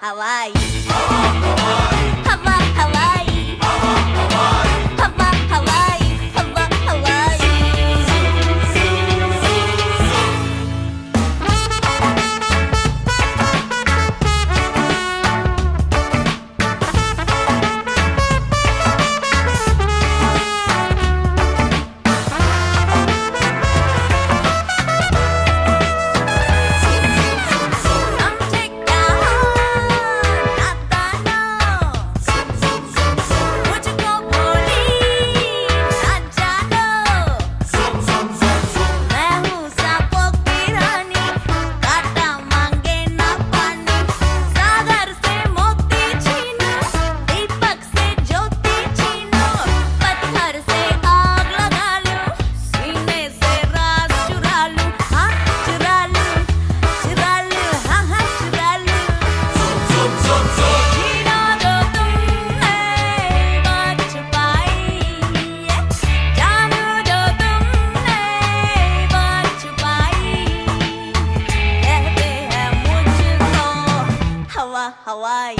Hawaii. Hawaii. Hawaii.